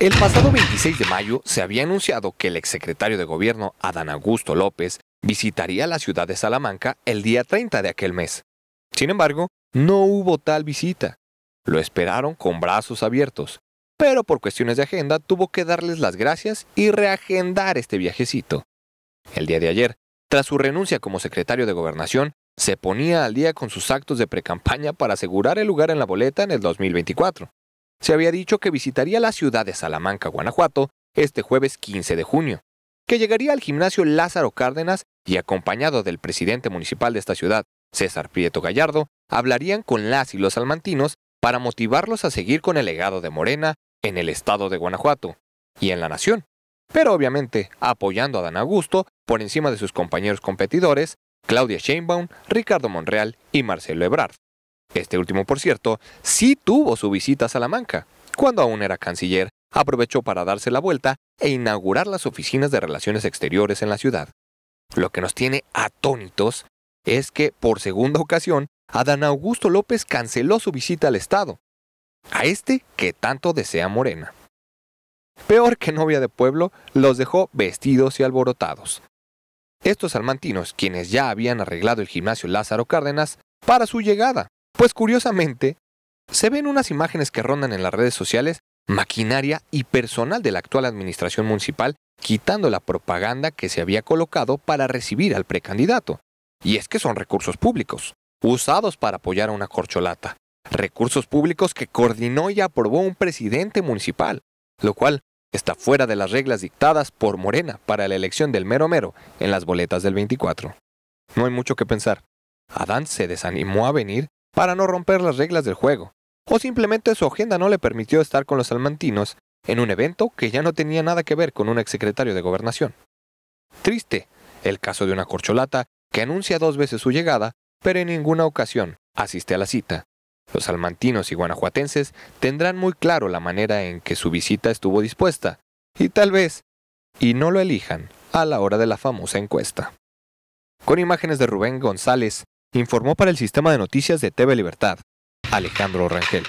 El pasado 26 de mayo se había anunciado que el exsecretario de gobierno Adán Augusto López visitaría la ciudad de Salamanca el día 30 de aquel mes. Sin embargo, no hubo tal visita. Lo esperaron con brazos abiertos, pero por cuestiones de agenda tuvo que darles las gracias y reagendar este viajecito. El día de ayer, tras su renuncia como secretario de gobernación, se ponía al día con sus actos de precampaña para asegurar el lugar en la boleta en el 2024 se había dicho que visitaría la ciudad de Salamanca, Guanajuato, este jueves 15 de junio, que llegaría al gimnasio Lázaro Cárdenas y acompañado del presidente municipal de esta ciudad, César Prieto Gallardo, hablarían con las y los salmantinos para motivarlos a seguir con el legado de Morena en el estado de Guanajuato y en la nación, pero obviamente apoyando a Dan Augusto por encima de sus compañeros competidores, Claudia Sheinbaum, Ricardo Monreal y Marcelo Ebrard. Este último, por cierto, sí tuvo su visita a Salamanca. Cuando aún era canciller, aprovechó para darse la vuelta e inaugurar las oficinas de relaciones exteriores en la ciudad. Lo que nos tiene atónitos es que, por segunda ocasión, Adán Augusto López canceló su visita al Estado, a este que tanto desea Morena. Peor que novia de pueblo, los dejó vestidos y alborotados. Estos salmantinos, quienes ya habían arreglado el gimnasio Lázaro Cárdenas para su llegada, pues curiosamente, se ven unas imágenes que rondan en las redes sociales, maquinaria y personal de la actual administración municipal quitando la propaganda que se había colocado para recibir al precandidato. Y es que son recursos públicos, usados para apoyar a una corcholata. Recursos públicos que coordinó y aprobó un presidente municipal, lo cual está fuera de las reglas dictadas por Morena para la elección del mero mero en las boletas del 24. No hay mucho que pensar. Adán se desanimó a venir para no romper las reglas del juego, o simplemente su agenda no le permitió estar con los salmantinos en un evento que ya no tenía nada que ver con un exsecretario de gobernación. Triste, el caso de una corcholata que anuncia dos veces su llegada, pero en ninguna ocasión asiste a la cita. Los salmantinos y guanajuatenses tendrán muy claro la manera en que su visita estuvo dispuesta, y tal vez, y no lo elijan a la hora de la famosa encuesta. Con imágenes de Rubén González, informó para el sistema de noticias de TV Libertad, Alejandro Rangel.